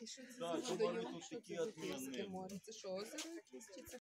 І що це Так, за що вони тут такі Це що, озеро якесь чи це